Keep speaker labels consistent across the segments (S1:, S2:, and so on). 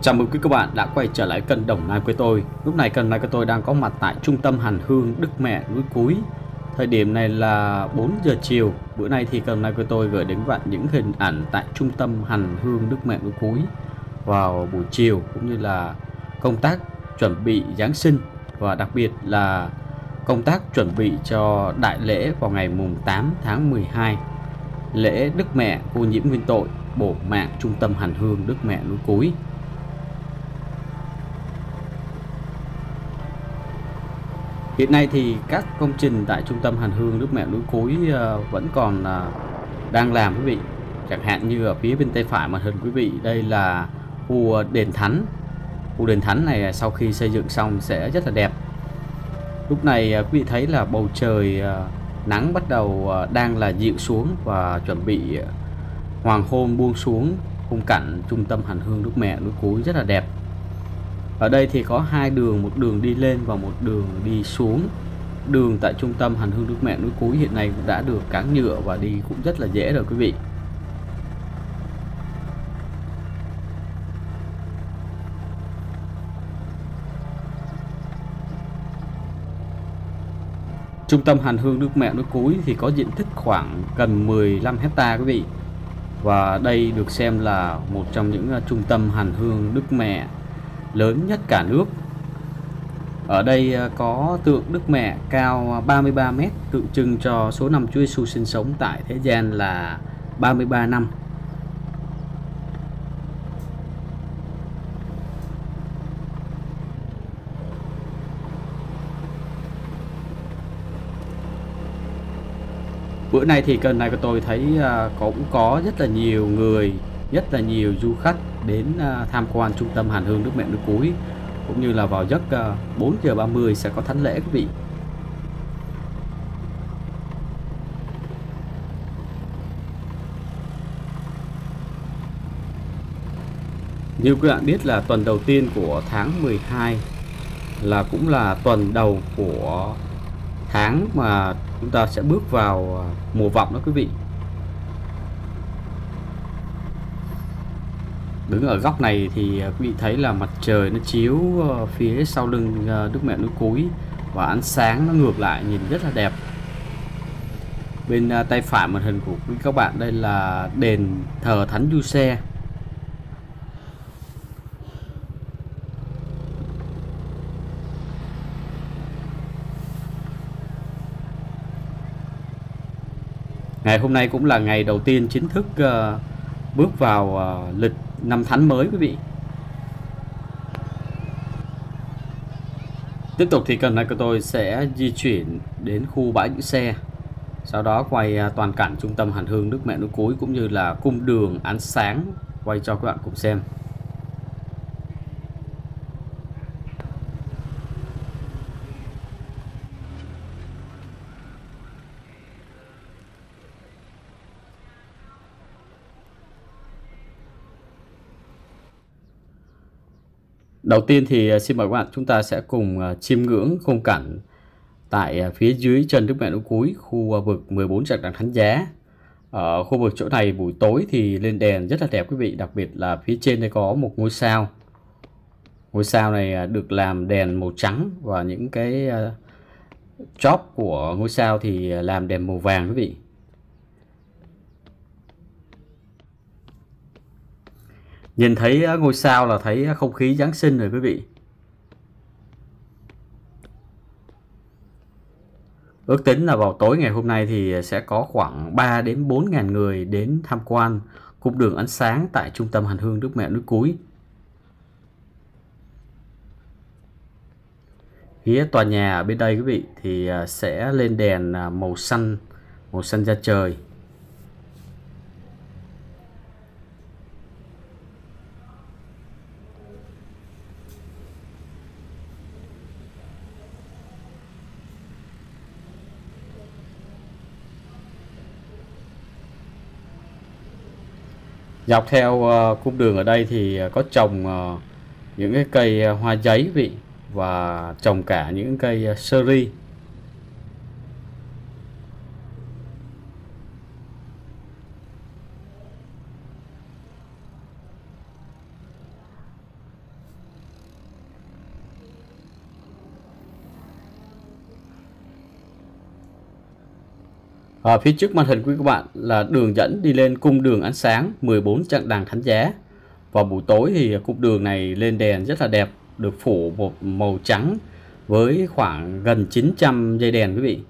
S1: Chào mừng quý các bạn đã quay trở lại kênh Đồng Nai của tôi. Lúc này kênh Nai của tôi đang có mặt tại trung tâm hàn hương, Đức Mẹ, núi Cúi. Thời điểm này là 4 giờ chiều. Bữa nay thì kênh Nai của tôi gửi đến các bạn những hình ảnh tại trung tâm hàn hương, Đức Mẹ, núi Cúi vào buổi chiều, cũng như là công tác chuẩn bị Giáng sinh và đặc biệt là công tác chuẩn bị cho đại lễ vào ngày mùng 8 tháng 12 lễ Đức Mẹ vô nhiễm nguyên tội bổ mạng trung tâm hàn hương, Đức Mẹ, núi Cúi Hiện nay thì các công trình tại trung tâm hành hương nước Mẹ núi cối ờ, vẫn còn ờ, đang làm quý vị. Chẳng hạn như ở phía bên tay phải màn hình quý vị, đây là khu ờ, đền thánh. Khu đền thánh này à, sau khi xây dựng xong sẽ rất là đẹp. Lúc này quý vị thấy là bầu trời nắng bắt đầu đang là dịu xuống và chuẩn bị hoàng hôn buông xuống khung cảnh trung tâm hành hương nước Mẹ núi cối rất là đẹp ở đây thì có hai đường, một đường đi lên và một đường đi xuống đường tại trung tâm hành hương đức mẹ núi cúi hiện nay cũng đã được cán nhựa và đi cũng rất là dễ rồi quý vị Trung tâm hành hương Đức Mẹ núi Cúi thì có diện tích khoảng gần 15 hecta quý vị. Và đây được xem là một trong những à, trung tâm hành hương Đức Mẹ lớn nhất cả nước. Ở đây ờ, có tượng Đức Mẹ cao 33 m tượng trưng cho số năm Chúa Giêsu sinh sống tại thế gian là 33 năm. Bữa nay thì kênh này của tôi thấy ờ, cũng có rất là nhiều người, rất là nhiều du khách đến à, tham quan trung tâm hàn hương Đức Mẹ nước Cúi cũng như là vào giấc à, 4 giờ 30 sẽ có thánh lễ, quý vị. Như các bạn biết là tuần đầu tiên của tháng 12 là cũng là tuần đầu của tháng mà chúng ta sẽ bước vào à, mùa vọng đó, quý vị. Đứng ở góc này thì ờ, quý vị thấy là mặt trời nó chiếu ờ, phía sau lưng ờ, Đức Mẹ núi Cúi và ánh sáng nó ngược lại, nhìn rất là đẹp. Bên tay phải màn hình của quý các bạn, đây là đền thờ Thánh Du Xe Ngày hôm nay cũng là ngày đầu tiên chính thức bước vào lịch năm thánh mới, quý vị. Tiếp tục thì cần này của tôi sẽ di chuyển đến khu bãi giữ xe. Sau đó quay à, toàn cảnh trung tâm hàn hương, Đức Mẹ Núi cuối cũng như là cung đường ánh sáng quay cho các bạn cùng xem. Đầu tiên thì à, xin mời các bạn chúng ta sẽ cùng à, chiêm ngưỡng khung cảnh tại à, phía dưới chân Đức Mẹ Núi Cúi, khu vực 14 trạch đằng Thánh Giá. Ở khu vực chỗ này buổi tối thì lên đèn rất là đẹp quý vị, đặc biệt là phía trên đây có một ngôi sao. Ngôi sao này được làm đèn màu trắng và những cái chóp của ngôi sao thì làm đèn màu vàng quý vị. Nhìn thấy ngôi sao là thấy không khí Giáng sinh rồi quý vị. Ước tính là vào tối ngày hôm nay thì sẽ có khoảng 3 đến 4 ngàn người đến tham quan cung đường ánh sáng tại trung tâm hành hương Đức Mẹ Núi Cúi. Phía tòa nhà ở bên đây quý vị thì à, sẽ lên đèn à, màu xanh, màu xanh da trời. Dọc theo uh, cung đường ở đây thì ờ, có trồng uh, những cái cây hoa giấy vị và trồng cả những cây uh, sơ ri. Ở phía trước màn hình quý các bạn là đường dẫn đi lên cung đường ánh sáng 14 chặng đàn thánh giá. Vào buổi tối thì cung đường này lên đèn rất là đẹp, được phủ một màu trắng với khoảng gần 900 dây đèn quý vị.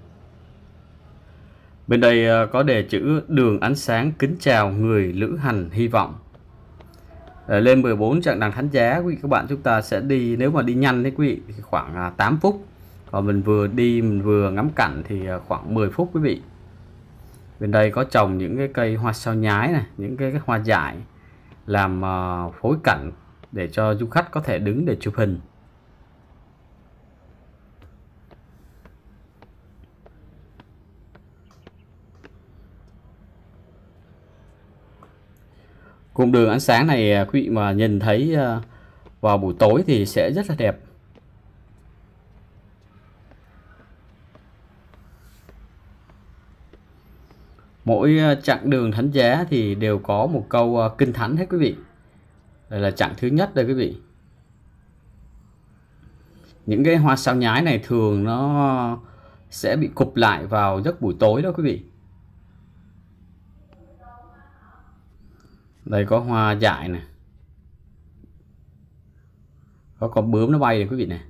S1: Bên đây ờ, có đề chữ đường ánh sáng kính chào người lữ hành hy vọng. Để lên 14 chặng đàn thánh giá quý vị các bạn chúng ta sẽ đi nếu mà đi nhanh đấy quý vị thì khoảng à, 8 phút. Còn mình vừa đi mình vừa ngắm cảnh thì ờ, khoảng 10 phút quý vị. Bên đây có trồng những cái cây hoa sao nhái này, những cái, cái hoa dại làm uh, phối cảnh để cho du khách có thể đứng để chụp hình. Cung đường ánh sáng này à, quý vị mà nhìn thấy ờ, vào buổi tối thì sẽ rất là đẹp. Mỗi ờ, chặng đường thánh giá thì đều có một câu ờ, kinh thánh hết quý vị. Đây là chặng thứ nhất đây quý vị. Những cái hoa sao nhái này thường nó sẽ bị cụp lại vào giấc buổi tối đó quý vị. đây có hoa dại nè có con bướm nó bay này quý vị này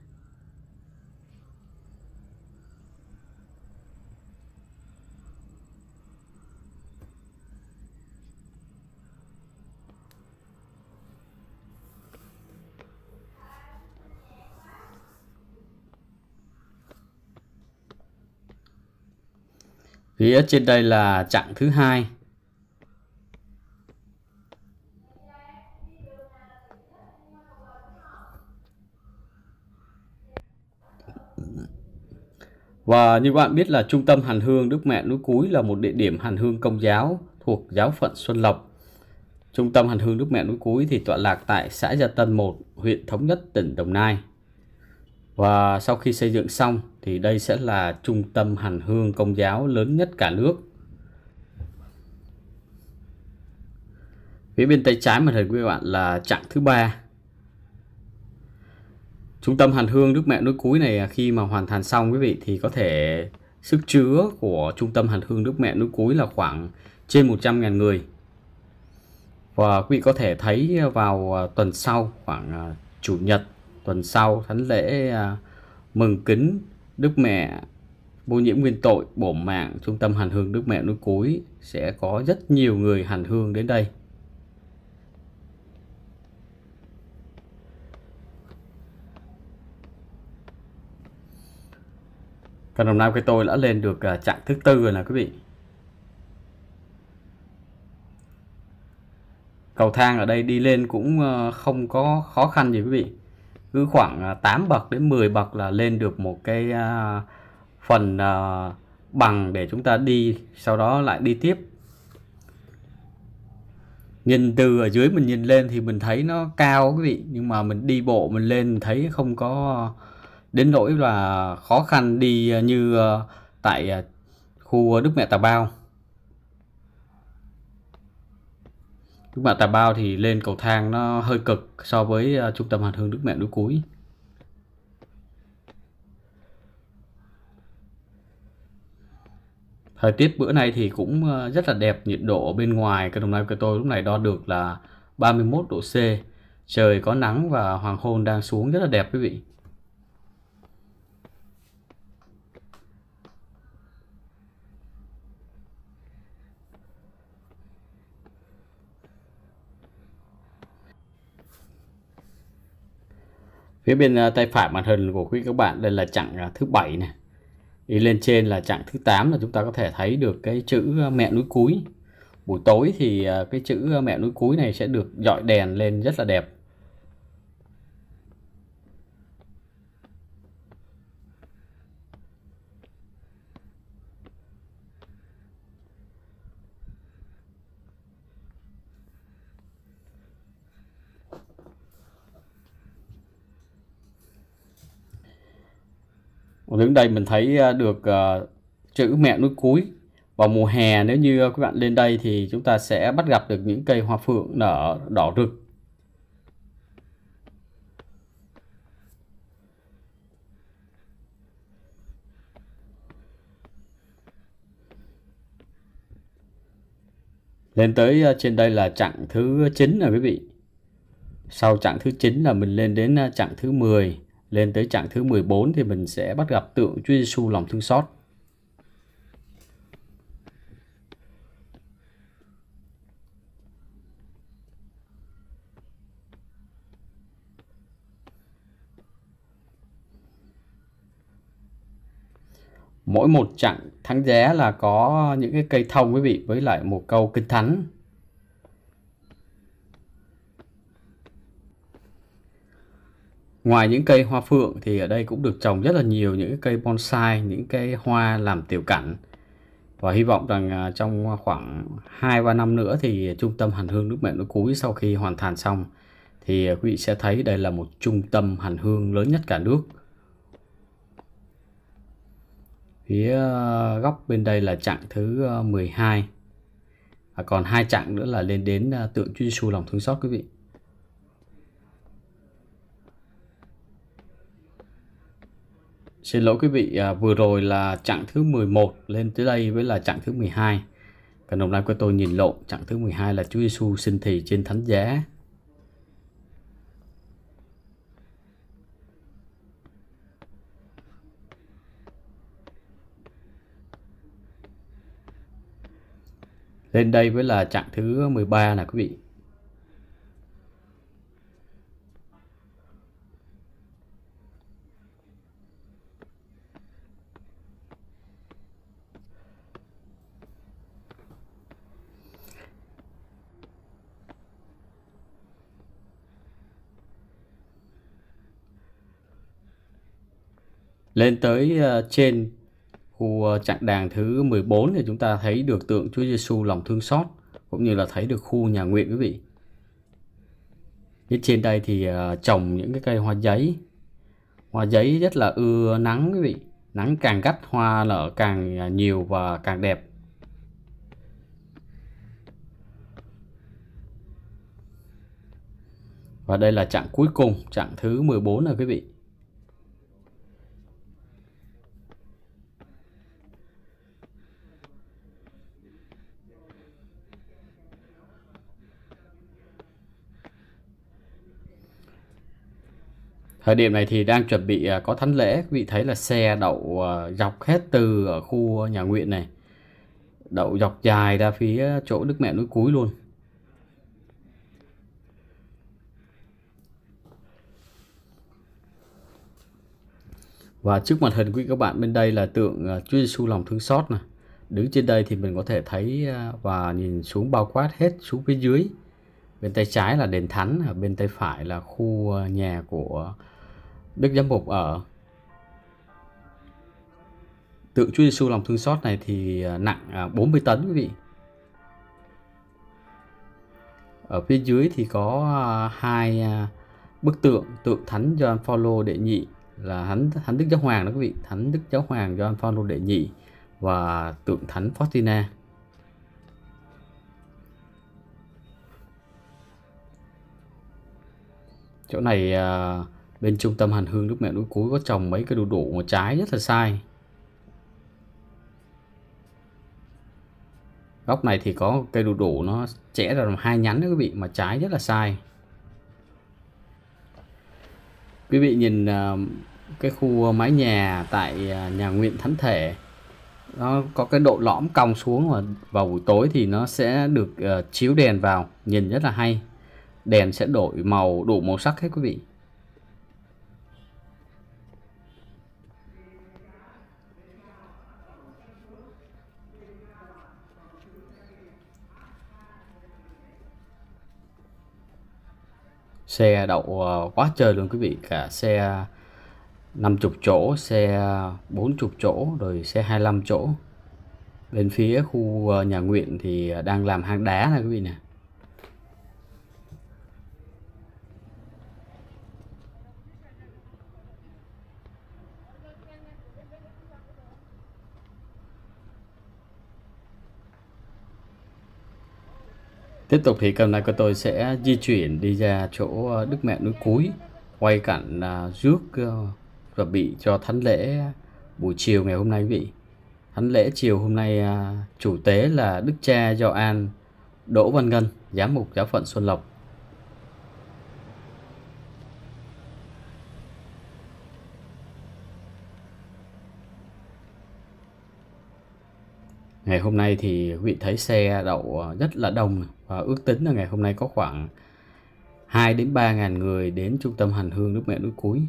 S1: phía trên đây là chặng thứ hai Và như bạn biết là trung tâm hành hương Đức Mẹ Núi Cúi là một địa điểm hành hương công giáo thuộc giáo phận Xuân Lộc. Trung tâm hành hương Đức Mẹ Núi Cúi thì tọa lạc tại xã Gia Tân 1, huyện Thống Nhất, tỉnh Đồng Nai. Và sau khi xây dựng xong thì đây sẽ là trung tâm hành hương công giáo lớn nhất cả nước. Phía bên tay trái màn hình quý bạn là chặng thứ ba Trung tâm hành hương Đức Mẹ Núi Cúi này à, khi mà hoàn thành xong quý vị thì có thể sức chứa của Trung tâm hành hương Đức Mẹ Núi Cúi là khoảng trên 100.000 người. Và quý vị có thể thấy vào à, tuần sau, khoảng à, chủ nhật tuần sau thánh lễ à, mừng kính Đức Mẹ vô nhiễm nguyên tội bổ mạng Trung tâm hành hương Đức Mẹ Núi Cúi sẽ có rất nhiều người hành hương đến đây. phần đồng nam cái tôi đã lên được à, trạng thứ tư rồi nè quý vị. Cầu thang ở đây đi lên cũng ờ, không có khó khăn gì quý vị. Cứ khoảng à, 8 bậc đến 10 bậc là lên được một cái à, phần à, bằng để chúng ta đi, sau đó lại đi tiếp. Nhìn từ ở dưới mình nhìn lên thì mình thấy nó cao quý vị, nhưng mà mình đi bộ mình lên thấy không có đến nỗi là khó khăn đi như tại khu Đức Mẹ Tà Bao. Đức Mẹ Tà Bao thì lên cầu thang nó hơi cực so với ờ, trung tâm hạt hương Đức Mẹ Núi Cúi. Thời tiết bữa nay thì cũng ờ, rất là đẹp, nhiệt độ bên ngoài cái đồng nai của tôi lúc này đo được là 31 độ C. Trời có nắng và hoàng hôn đang xuống rất là đẹp quý vị. Phía bên à, tay phải màn hình của quý các bạn đây là chặng à, thứ bảy này. Đi lên trên là chặng thứ 8 là chúng ta có thể thấy được cái chữ à, mẹ núi cúi buổi tối thì cái chữ mẹ núi cúi này sẽ được dọi đèn lên rất là đẹp. Đứng đây mình thấy ờ, được uh, chữ mẹ núi cuối. Vào mùa hè nếu như các bạn lên đây thì chúng ta sẽ bắt gặp được những cây hoa phượng nở đỏ rực. Lên tới ờ, trên đây là chặng thứ 9 rồi quý vị. Sau chặng thứ 9 là mình lên đến chặng thứ 10 lên tới trạng thứ 14 thì mình sẽ bắt gặp tượng Chúa Giêsu lòng thương xót. Mỗi một chặng thánh giá là có những cái cây thông quý vị, với lại một câu kinh thánh. Ngoài những cây hoa phượng thì ở đây cũng được trồng rất là nhiều những cây bonsai, những cây hoa làm tiểu cảnh. Và hy vọng rằng à, trong khoảng 2-3 năm nữa thì trung tâm hành hương nước mẹ núi cúi sau khi hoàn thành xong thì quý vị sẽ thấy đây là một trung tâm hành hương lớn nhất cả nước. Phía à, góc bên đây là chặng thứ 12 và à, còn hai chặng nữa là lên đến tượng Chúa Giêsu lòng thương xót quý vị. Xin lỗi quý vị, à, vừa rồi là chặng thứ 11 lên tới đây với là chặng thứ 12. Còn hôm nay của tôi nhìn lộn, chặng thứ 12 là Chúa Giêsu sinh thì trên thánh giá. Lên đây với là chặng thứ 13 là quý vị. Lên tới ờ, trên khu trạng chặng đàn thứ 14 thì chúng ta thấy được tượng Chúa Giêsu lòng thương xót cũng như là thấy được khu nhà nguyện quý vị. Phía trên đây thì ờ, trồng những cái cây hoa giấy. Hoa giấy rất là ưa nắng quý vị. Nắng càng gắt hoa nở càng nhiều và càng đẹp. Và đây là chặng cuối cùng, chặng thứ 14 rồi quý vị. Thời điểm này thì đang chuẩn bị à, có thánh lễ, quý vị thấy là xe đậu à, dọc hết từ ở khu nhà nguyện này. Đậu dọc dài ra phía chỗ Đức Mẹ núi Cúi luôn. Và trước mặt hình quý các bạn bên đây là tượng à, Chúa Giêsu lòng thương xót này, Đứng trên đây thì mình có thể thấy và nhìn xuống bao quát hết xuống phía dưới. Bên tay trái là đền thánh, ở bên tay phải là khu nhà của Đức Giám Mục ở tượng Chúa Giêsu lòng thương xót này thì à, nặng à, 40 tấn quý vị. Ở phía dưới thì có à, hai bức tượng tượng Thánh Gioan Phaolô đệ nhị là thánh thánh Đức Giáo Hoàng đó quý vị, thánh Đức Giáo Hoàng Gioan Phaolô đệ nhị và tượng Thánh Faustina. Chỗ này uh, bên trung tâm hành hương đức mẹ núi cuối có trồng mấy cái đu đủ mà trái rất là sai. Góc này thì có cây đu đủ nó chẽ ra làm hai nhánh đó quý vị mà trái rất là sai. Quý vị nhìn à, cái khu mái nhà tại à, nhà nguyện thánh thể nó có cái độ lõm cong xuống và vào buổi tối thì nó sẽ được uh, chiếu đèn vào nhìn rất là hay. Đèn sẽ đổi màu đủ màu sắc hết quý vị. Xe đậu ờ, quá trời luôn quý vị. Cả xe 50 chỗ, xe 40 chỗ, rồi xe 25 chỗ. Bên phía khu ờ, nhà nguyện thì ờ, đang làm hang đá này quý vị nè. Tiếp tục thì cầm này của tôi sẽ di chuyển đi ra chỗ ờ, Đức Mẹ núi Cúi quay cảnh ờ, rước ờ, và bị cho thánh lễ buổi chiều ngày hôm nay quý vị. Thánh lễ chiều hôm nay chủ tế là Đức cha Gioan Đỗ Văn Ngân, giám mục giáo phận Xuân Lộc. Ngày hôm nay thì quý vị thấy xe đậu ờ, rất là đông và ước tính là ngày hôm nay có khoảng 2 đến 3 ngàn người đến trung tâm hành hương nước mẹ núi cuối.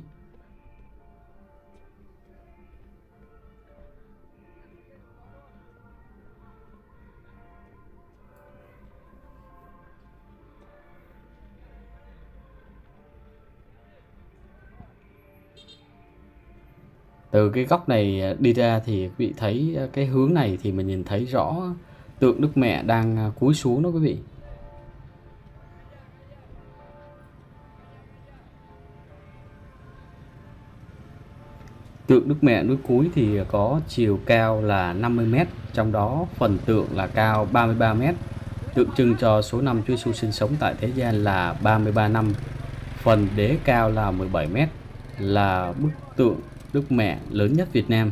S1: Từ cái góc này à, đi ra thì quý vị thấy à, cái hướng này thì mình nhìn thấy rõ tượng Đức Mẹ đang à, cúi xuống đó quý vị Tượng Đức Mẹ núi Cúi thì có chiều cao là 50m, trong đó phần tượng là cao 33m, tượng trưng cho số năm Chúa Giêsu sinh sống tại thế gian là 33 năm. Phần đế cao là 17m, là bức tượng Đức Mẹ lớn nhất Việt Nam.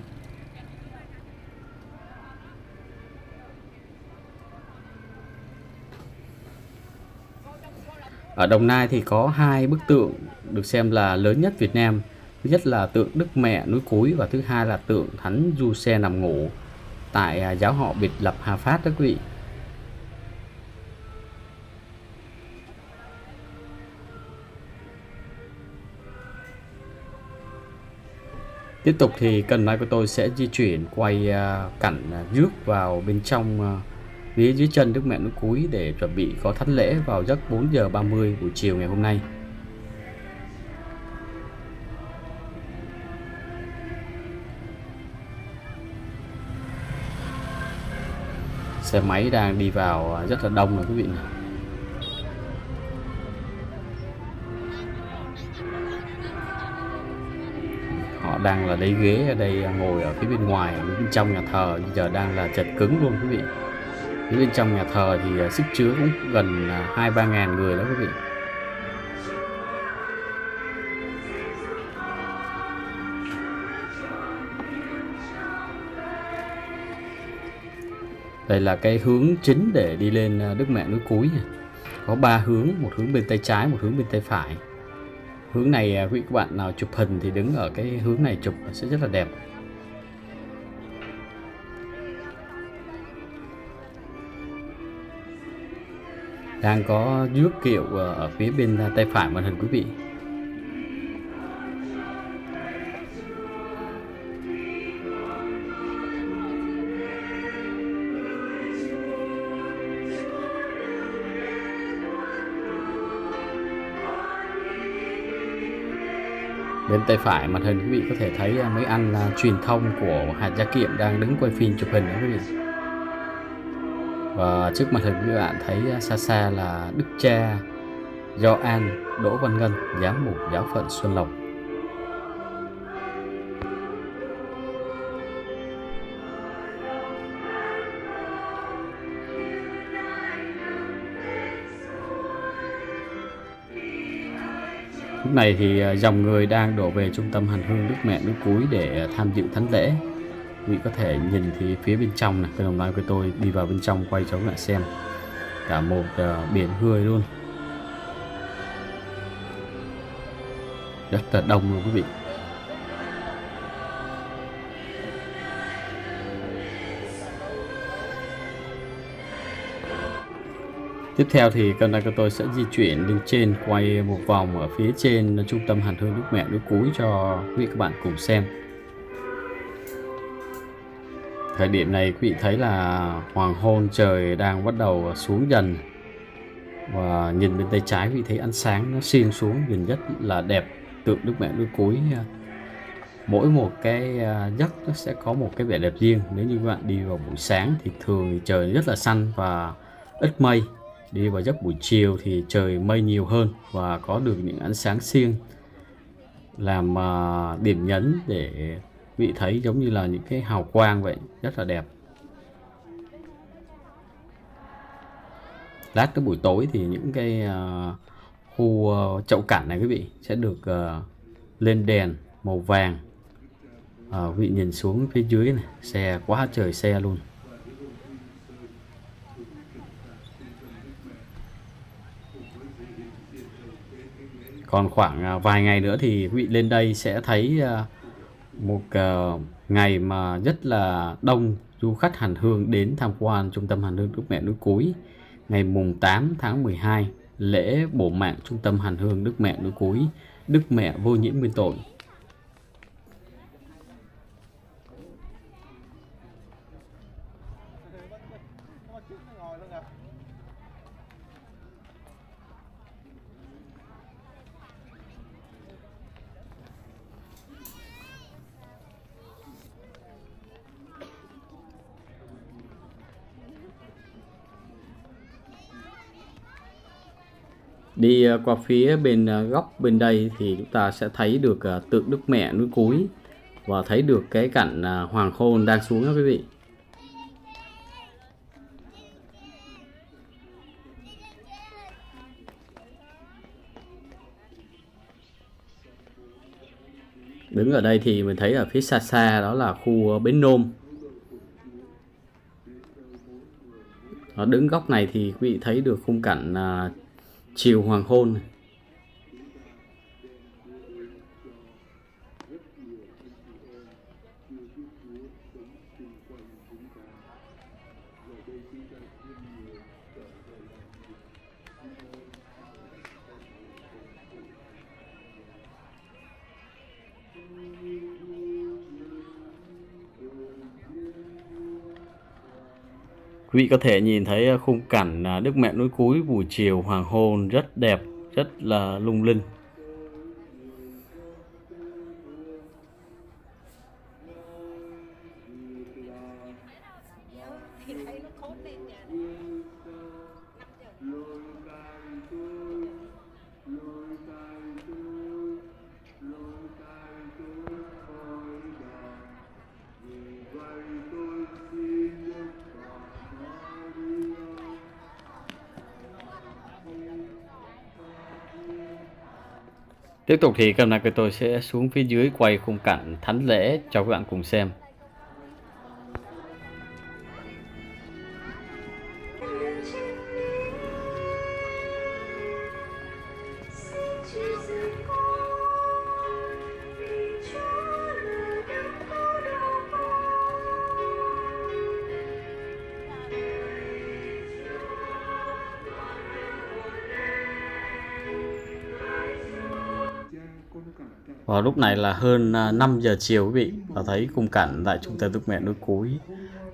S1: Ở Đồng Nai thì có hai bức tượng được xem là lớn nhất Việt Nam. Thứ nhất là tượng Đức Mẹ núi Cúi và thứ hai là tượng Thánh Du Xe nằm ngủ tại à, giáo họ Biệt Lập Hà Phát đó quý vị. Tiếp tục thì cần máy của tôi sẽ di chuyển quay à, cảnh à, rước vào bên trong à, phía dưới chân Đức Mẹ núi Cúi để chuẩn bị có thánh lễ vào giấc 4 giờ 30 buổi chiều ngày hôm nay. xe máy đang đi vào à, rất là đông rồi quý vị này. Đang là lấy ghế ở đây à, ngồi ở phía bên ngoài ở bên trong nhà thờ. Giờ đang là chật cứng luôn quý vị. Phía bên trong nhà thờ thì à, sức chứa cũng gần à, hai, ba ngàn người đó quý vị. Đây là cái hướng chính để đi lên Đức Mẹ núi Cúi có ba hướng, một hướng bên tay trái, một hướng bên tay phải hướng này à, quý các bạn nào chụp hình thì đứng ở cái hướng này chụp sẽ rất là đẹp. Đang có dước kiệu à, ở phía bên tay phải màn hình quý vị. Bên tay phải màn hình quý vị có thể thấy à, mấy anh uh, truyền thông của hạt gia kiệm đang đứng quay phim chụp hình đó quý vị. Và trước màn hình quý bạn thấy uh, xa xa là đức cha do an đỗ văn ngân giám mục giáo phận xuân lộc. Lúc này thì à, dòng người đang đổ về trung tâm hành hương Đức Mẹ Núi Cúi để à, tham dự thánh lễ. Quý vị có thể nhìn thì phía bên trong này, cái đồng nói của tôi đi vào bên trong quay cho các bạn xem. Cả một uh, biển người luôn. Rất là đông luôn quý vị. Tiếp theo thì camera của tôi sẽ di chuyển lên trên, quay một vòng ở phía trên trung tâm hàn hương nước Mẹ, nước Cúi cho quý vị các bạn cùng xem. Thời điểm này quý vị thấy là hoàng hôn trời đang bắt đầu xuống dần. Và nhìn bên tay trái quý vị thấy ánh sáng nó xiên xuống, nhìn rất là đẹp, tượng nước Mẹ, nước Cúi. Mỗi một cái à, giấc nó sẽ có một cái vẻ đẹp riêng. Nếu như các bạn đi vào buổi sáng thì thường trời rất là xanh và ít mây đi vào giấc buổi chiều thì trời mây nhiều hơn và có được những ánh sáng xiên làm uh, điểm nhấn để vị thấy giống như là những cái hào quang vậy rất là đẹp. Lát cái buổi tối thì những cái uh, khu uh, chậu cảnh này quý vị sẽ được uh, lên đèn màu vàng ờ, vị nhìn xuống phía dưới này xe quá trời xe luôn. Còn khoảng à, vài ngày nữa thì quý vị lên đây sẽ thấy à, một à, ngày mà rất là đông du khách hành hương đến tham quan trung tâm hành hương Đức Mẹ núi Cúi ngày mùng 8 tháng 12 lễ bổ mạng trung tâm hành hương Đức Mẹ núi Cúi Đức Mẹ vô nhiễm nguyên tội. Đi ờ, qua phía bên ờ, góc bên đây thì chúng ta sẽ thấy được ờ, tượng Đức Mẹ núi Cúi và thấy được cái cảnh hoàng hôn đang xuống đó quý vị. Đứng ở đây thì mình thấy ở phía xa xa đó là khu bến nôm. Ở đứng góc này thì quý vị thấy được khung cảnh chiều hoàng hôn này. Quý vị có thể nhìn thấy ờ, khung cảnh à, Đức Mẹ núi Cúi buổi chiều hoàng hôn rất đẹp, rất là lung linh. Tiếp tục thì cầm này tôi sẽ xuống phía dưới quay khung cảnh thánh lễ cho các bạn cùng xem. Và lúc này là hơn à, 5 giờ chiều quý vị và thấy khung cảnh tại trung tâm Đức Mẹ núi Cúi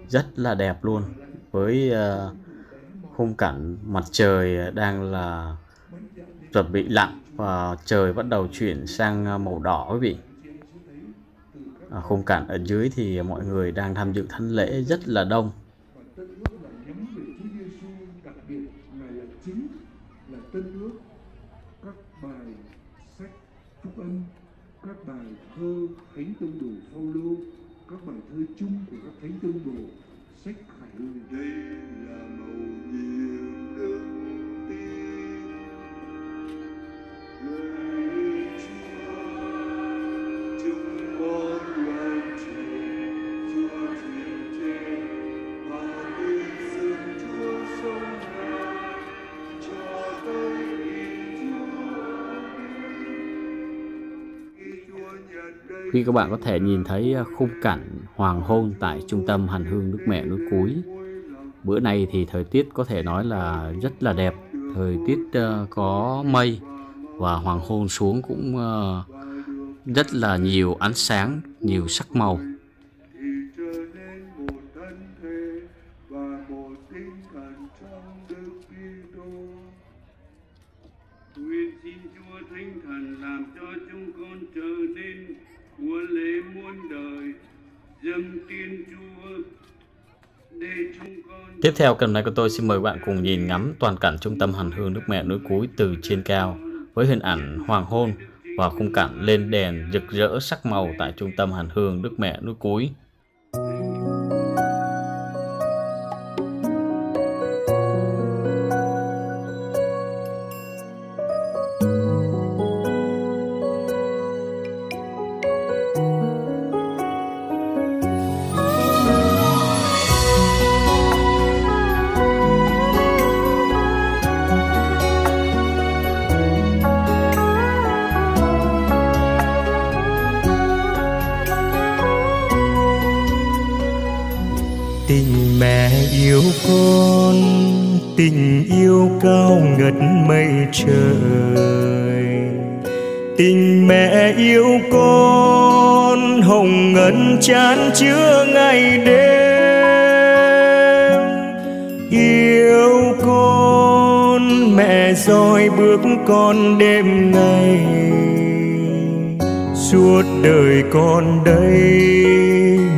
S1: rất là đẹp luôn. Với à, khung cảnh mặt trời đang là chuẩn bị lặn và trời bắt đầu chuyển sang à, màu đỏ quý vị. À, khung cảnh ở dưới thì mọi người đang tham dự thánh lễ rất là đông. các bài sách phúc âm các bài thơ thánh tông đồ phong lưu các bài thơ chung của các thánh tông đồ, sách khải hương. Đây Khi các bạn có thể nhìn thấy à, khung cảnh hoàng hôn tại trung tâm hành hương nước mẹ núi Cúi. Bữa nay thì thời tiết có thể nói là rất là đẹp. Thời tiết à, có mây và hoàng hôn xuống cũng à, rất là nhiều ánh sáng, nhiều sắc màu. Tiếp theo cầm này của tôi xin mời bạn cùng nhìn ngắm toàn cảnh trung tâm hành hương nước mẹ núi cúi từ trên cao, với hình ảnh hoàng hôn và khung cảnh lên đèn rực rỡ sắc màu tại trung tâm hành hương nước mẹ núi cúi
S2: tình mẹ yêu con, hồng ngân chán chứa ngày đêm. Yêu con, mẹ dõi bước con đêm ngày. Suốt đời con đây,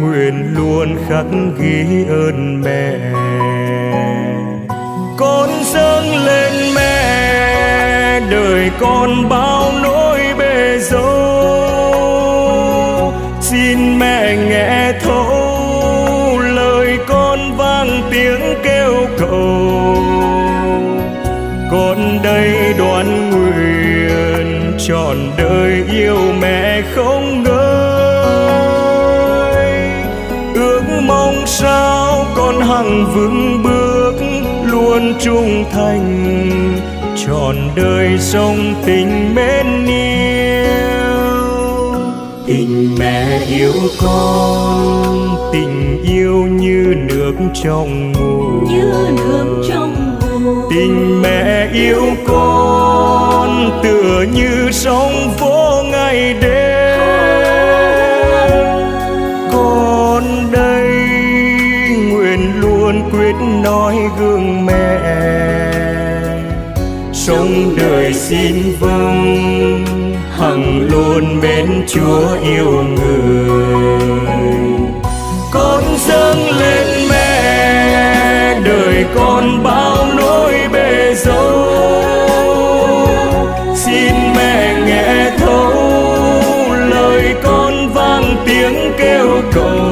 S2: nguyện luôn khắc ghi ơn mẹ. Con dâng lên mẹ, đời con bao nỗi dâu xin mẹ nghe thấu lời con vang tiếng kêu cầu. Con đây đoán nguyện trọn đời yêu mẹ không ngơi. Ước mong sao con hằng vững bước luôn trung thành trọn đời sống tình mến yêu. Tình mẹ yêu con tình yêu như nước trong mùa.
S3: Như nước trong mùa.
S2: Tình mẹ yêu con tựa như sóng vỗ ngày đêm. Con đây nguyện luôn quyết nói gương mẹ xin vâng hằng luôn mến chúa yêu người. Con dâng lên mẹ, đời con bao nỗi bề dâu xin mẹ nghe thấu lời con vang tiếng kêu cầu.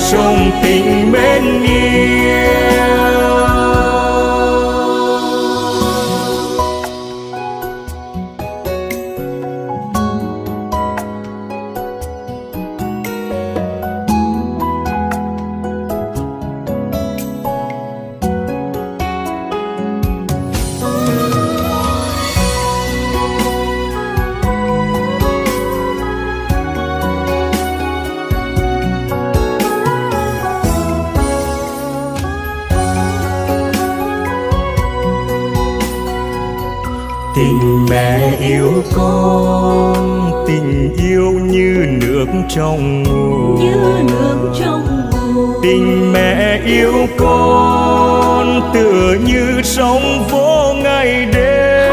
S2: Sông tình mến yêu yêu con tình yêu như nước trong nguồn.
S3: Như nước trong mùa
S2: tình mẹ yêu con tựa như sóng vỗ ngày đêm.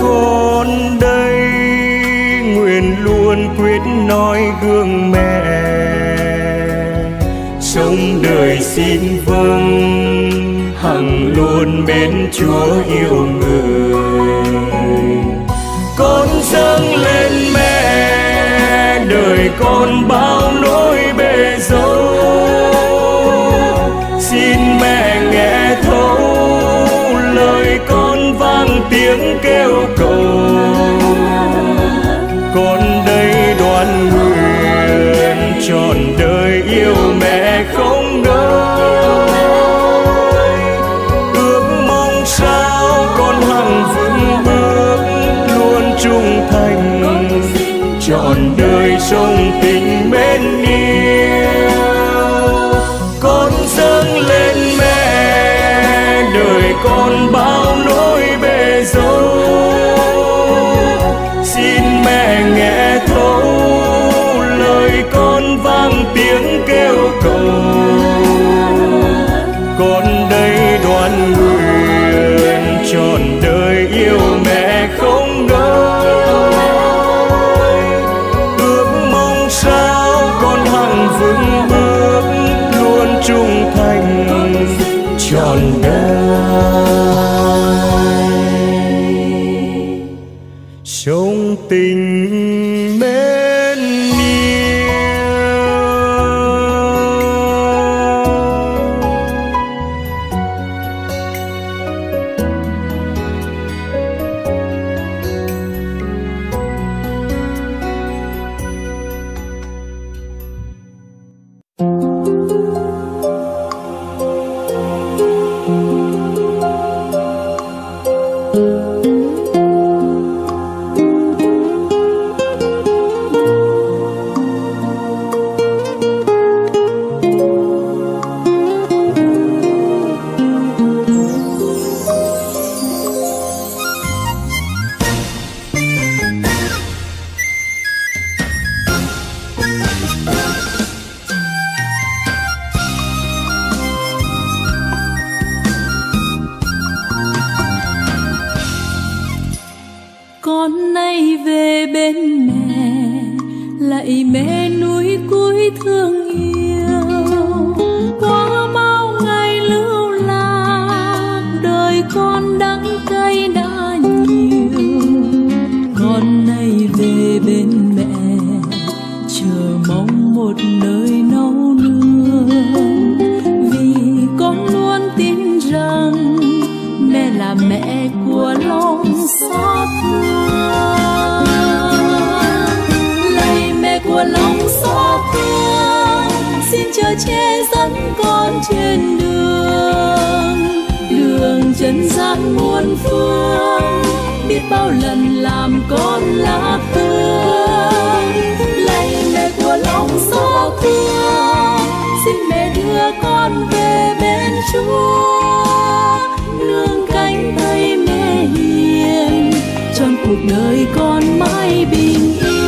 S2: Con đây nguyện luôn quyết nói gương mẹ. Sống đời xin vâng hằng luôn mến chúa yêu người còn con bao nỗi bề dâu xin mẹ nghe thấu lời con vang tiếng kêu cầu. Con đây đoàn nguyện trọn đời yêu mẹ không ngơi. Ước mong sao con hằng vững bước luôn trung thành, trọn đời sống
S3: hát muôn phương, biết bao lần làm con lạc hương lạy mẹ của lòng xót thương xin mẹ đưa con về bên chúa. Nương cánh tay mẹ hiền, trọn cuộc đời con mãi bình yên.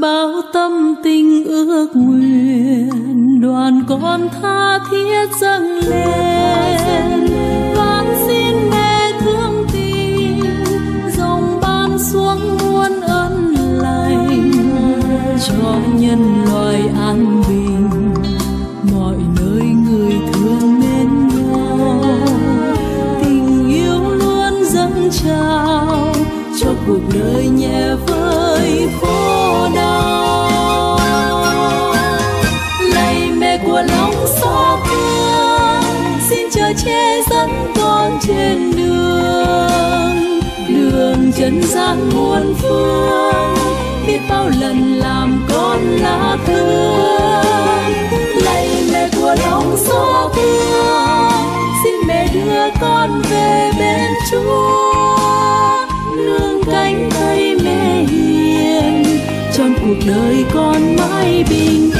S3: Bao tâm tình ước nguyện con tha thiết dâng lên. Van xin mẹ thương tình dòng ban xuống muôn ân lành. Cho nhân loại an bình. Chân gian muôn phương, biết bao lần làm con lạc hương lạy mẹ của lòng xót thương, xin mẹ đưa con về bên chúa. Nương cánh tay mẹ hiền trọn cuộc đời con mãi bình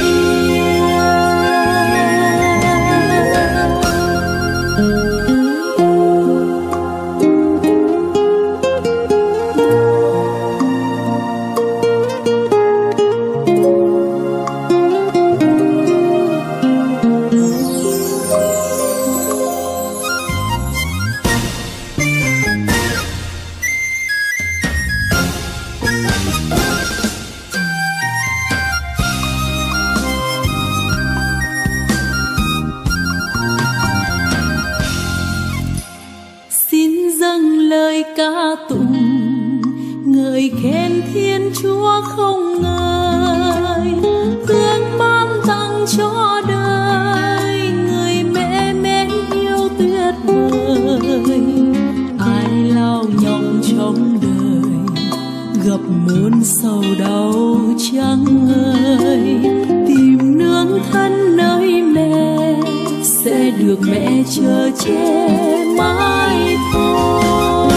S3: chờ che mãi thôi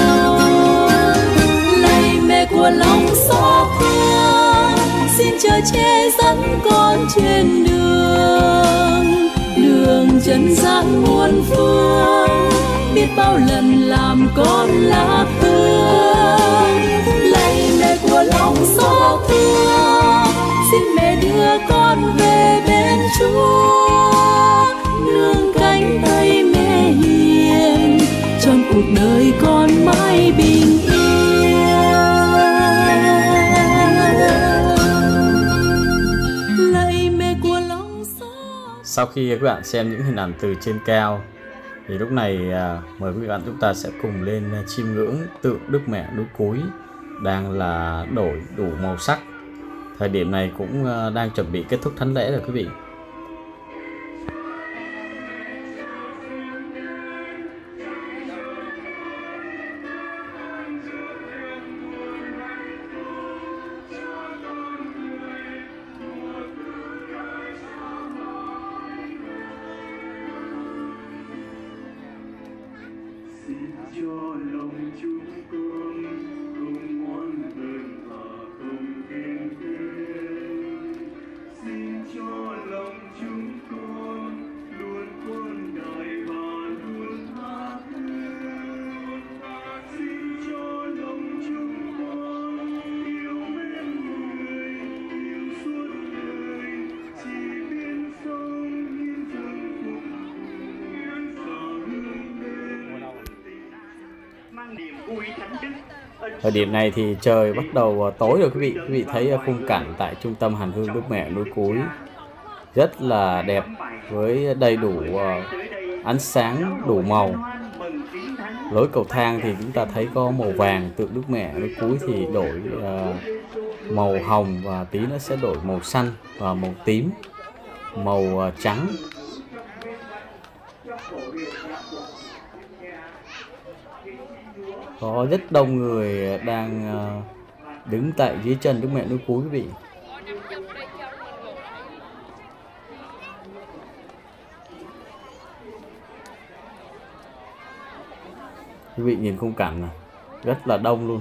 S3: lạy mẹ của lòng xót thương, xin chờ che dẫn con trên đường. Đường chân gian muôn phương, biết bao lần làm con lạc hương lạy mẹ của lòng xót thương, xin mẹ đưa con về bên chúa. Đời con mãi bình yên
S1: Sau khi các bạn xem những hình ảnh từ trên cao, thì lúc này à, mời quý bạn chúng ta sẽ cùng lên à, chiêm ngưỡng tượng Đức Mẹ núi cúi đang là đổi đủ màu sắc. Thời điểm này cũng à, đang chuẩn bị kết thúc thánh lễ rồi quý vị. Điểm này thì trời bắt đầu à, tối rồi quý vị. Quý vị thấy à, khung cảnh tại trung tâm hàn hương Đức Mẹ núi Cúi rất là đẹp với đầy đủ à, ánh sáng đủ màu. Lối cầu thang thì chúng ta thấy có màu vàng tượng Đức Mẹ núi Cúi thì đổi màu hồng và tí nó sẽ đổi màu xanh và màu tím, màu trắng có rất đông người đang ờ, đứng tại dưới chân Đức Mẹ núi Cúi quý vị. Quý vị nhìn khung cảnh này, rất là đông luôn.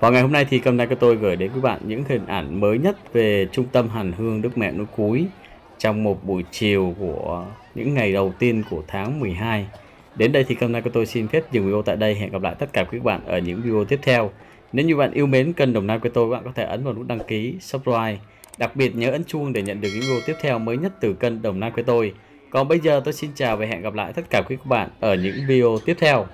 S1: Và ngày hôm nay thì cầm nay của tôi gửi đến các bạn những hình ảnh mới nhất về trung tâm hành hương Đức Mẹ núi Cúi trong một buổi chiều của những ngày đầu tiên của tháng 12. Đến đây thì hôm nay của tôi xin phép dừng video tại đây. Hẹn gặp lại tất cả quý bạn ở những video tiếp theo. Nếu như bạn yêu mến kênh Đồng Nai của tôi, bạn có thể ấn vào nút đăng ký, subscribe. Đặc biệt nhớ ấn chuông để nhận được những video tiếp theo mới nhất từ kênh Đồng Nai của tôi. Còn bây giờ tôi xin chào và hẹn gặp lại tất cả quý bạn ở những video tiếp theo.